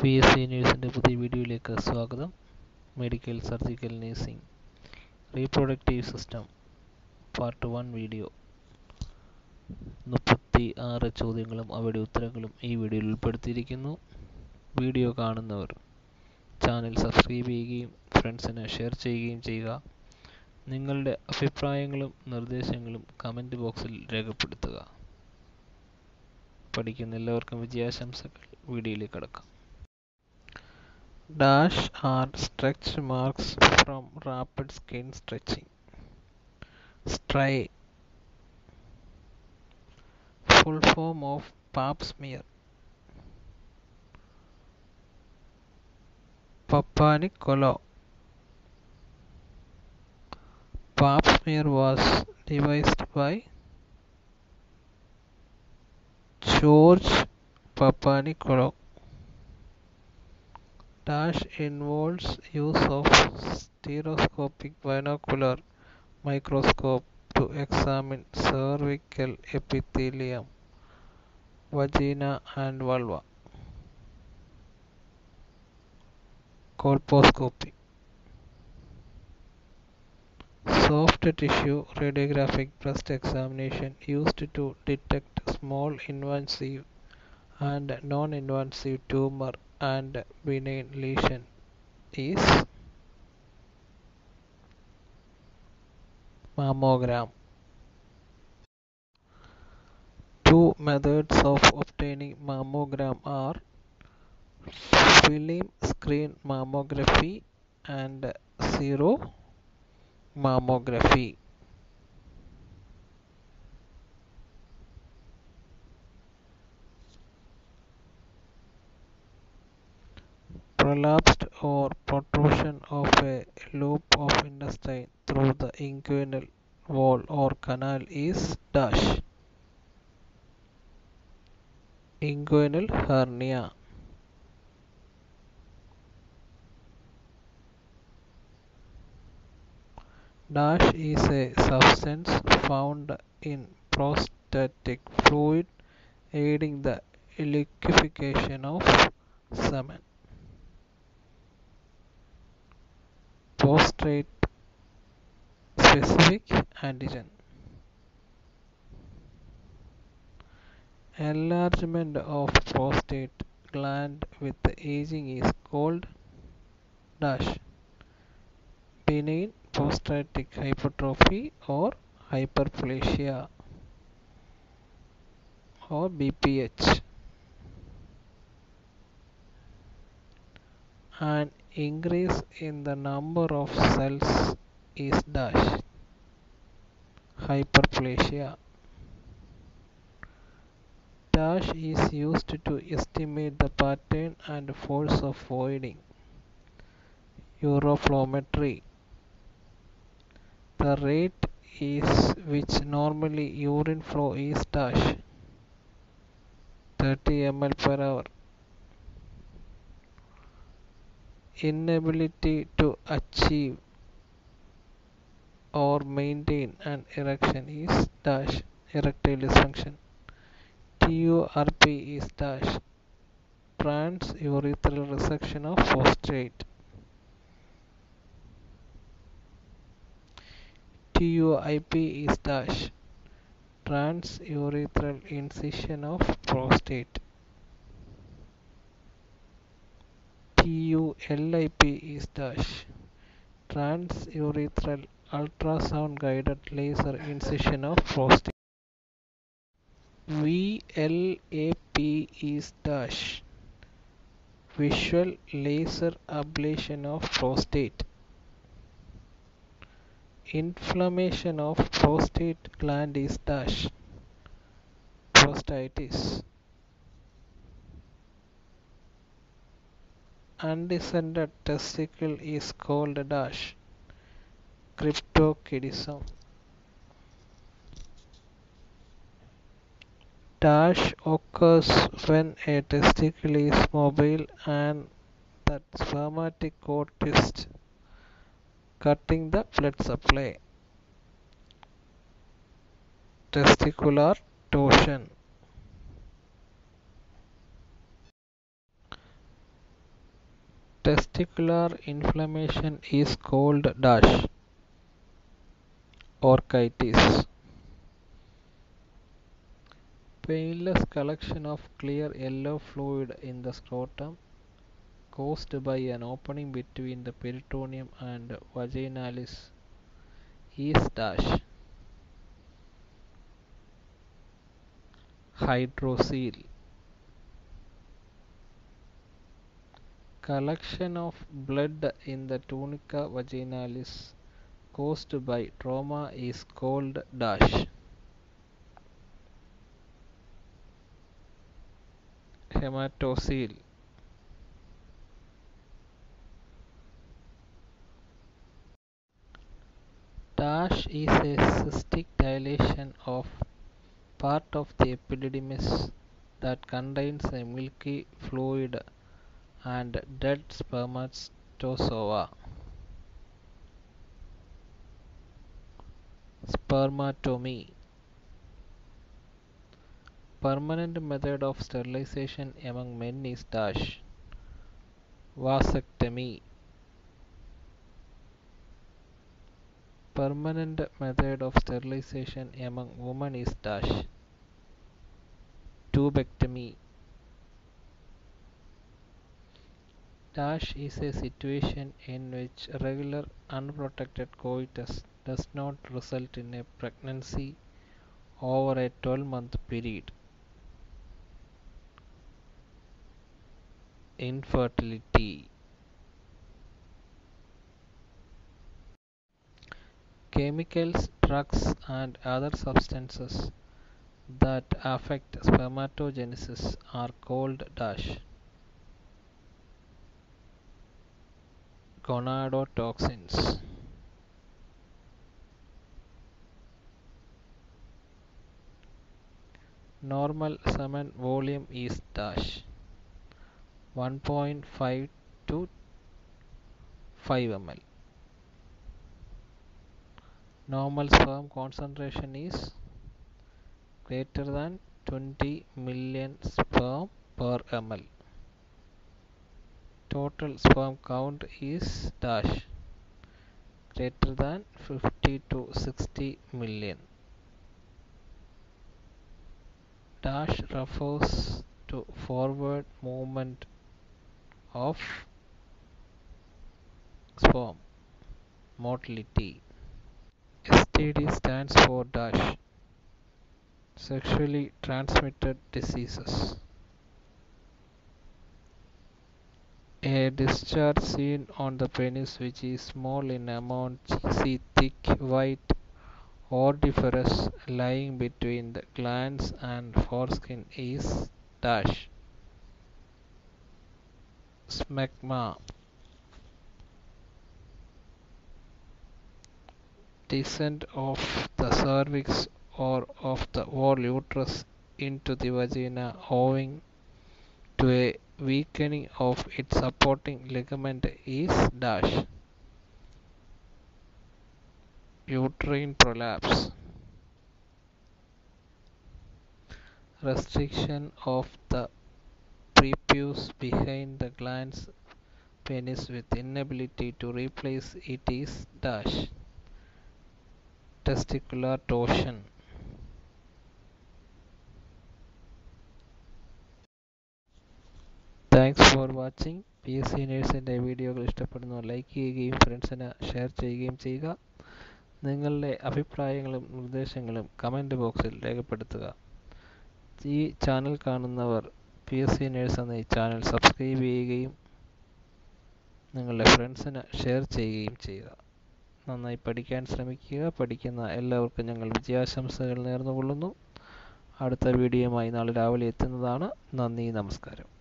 P S C നേഴ്സിന്റെ പുതിയ വീഡിയോയിലേക്ക് സ്വാഗതം. Medical surgical nursing reproductive system part one video. മുപ്പത്തി ആറ് ചോദ്യങ്ങളും അവയുടെ ഉത്തരങ്ങളും ഈ വീഡിയോയിൽ ഉൾപ്പെടുത്തിയിരിക്കുന്നു. വീഡിയോ കാണുന്നവർ ചാനൽ സബ്സ്ക്രൈബ് ചെയ്യുകയും ഫ്രണ്ട്സിന് ഷെയർ ചെയ്യുകയും ചെയ്യുക. നിങ്ങളുടെ അഭിപ്രായങ്ങളും നിർദ്ദേശങ്ങളും കമന്റ് ബോക്സിൽ രേഖപ്പെടുത്തുക. പഠിക്കുന്ന എല്ലാവർക്കും വിജയാശംസകൾ. വീഡിയോയിലേക്ക് കടക്കാം. Dash are stretch marks from rapid skin stretching. Striae full form of pap smear. Papanicolaou. pap smear was devised by George Papanicolaou. Dash involves use of stereoscopic binocular microscope to examine cervical epithelium, vagina and vulva. Colposcopy. Soft tissue radiographic breast examination used to detect small invasive and non-invasive tumor and benign lesion is mammogram. Two methods of obtaining mammogram are film screen mammography and zero mammography. Prolapsed or protrusion of a loop of intestine through the inguinal wall or canal is dash. Inguinal hernia. Dash is a substance found in prostatic fluid aiding the liquefaction of semen. Prostate specific antigen. Enlargement of prostate gland with aging is called dash benign prostatic hypertrophy or hyperplasia or BPH. An increase in the number of cells is dash hyperplasia. Dash is used to estimate the pattern and force of voiding. Uroflowmetry. The rate is which normally urine flow is dash 30 ml per hour. Inability to achieve or maintain an erection is dash erectile dysfunction. TURP is dash transurethral resection of prostate. TUIP is dash transurethral incision of prostate. TULIP is dash transurethral ultrasound guided laser incision of prostate. VLAP is dash visual laser ablation of prostate. Inflammation of prostate gland is dash prostatitis. Undescended testicle is called dash cryptorchidism. Dash occurs when a testicle is mobile and the spermatic cord twists, cutting the blood supply. Testicular torsion. Testicular inflammation is called dash orchitis. Painless collection of clear yellow fluid in the scrotum caused by an opening between the peritoneum and vaginalis is dash. Hydrocele collection of blood in the tunica vaginalis caused by trauma is called dash. Hematocele dash is a cystic dilation of part of the epididymis that contains a milky fluid and dead spermatozoa. Spermatocele Permanent method of sterilization among men is dash vasectomy. Permanent method of sterilization among women is dash tubectomy. Dash is a situation in which regular unprotected coitus does not result in a pregnancy over a 12 month period. Infertility Chemicals, drugs, and other substances that affect spermatogenesis are called dash gonadotoxins. Normal semen volume is dash 1.5 to 5 ml. Normal sperm concentration is greater than 20 million sperm per ml. Total sperm count is dash greater than 50 to 60 million. Dash refers to forward movement of sperm motility. STD stands for dash sexually transmitted diseases. A discharge seen on the penis which is small in amount, see thick, white, odoriferous, lying between the glans and foreskin is dash smegma. Descent of the cervix or of the whole uterus into the vagina owing to a weakening of its supporting ligament is dash. Uterine prolapse. Restriction of the prepuce behind the glans penis with inability to replace it is dash. Testicular torsion thanks for watching P S C നേഴ്സിന്റെ വീഡിയോകൾ ഇഷ്ടപ്പെടുന്നവർ like ചെയ്യുകയും ഫ്രണ്ട്സിന് share ചെയ്യുകയും ചെയ്യുക. നിങ്ങളുടെ അഭിപ്രായങ്ങളും നിർദ്ദേശങ്ങളും comment ബോക്സിൽ രേഖപ്പെടുത്തുക. ഈ ചാനൽ കാണുന്നവർ പി എസ് സി നേഴ്സ് എന്ന ഈ ചാനൽ സബ്സ്ക്രൈബ് ചെയ്യുകയും നിങ്ങളുടെ ഫ്രണ്ട്സിന് ഷെയർ ചെയ്യുകയും ചെയ്യുക. നന്നായി പഠിക്കാൻ ശ്രമിക്കുക. പഠിക്കുന്ന എല്ലാവർക്കും ഞങ്ങൾ വിജയാശംസകൾ നേർന്നുകൊള്ളുന്നു. അടുത്ത വീഡിയോയുമായി നാളെ രാവിലെ എത്തുന്നതാണ്. നന്ദി നമസ്കാരം.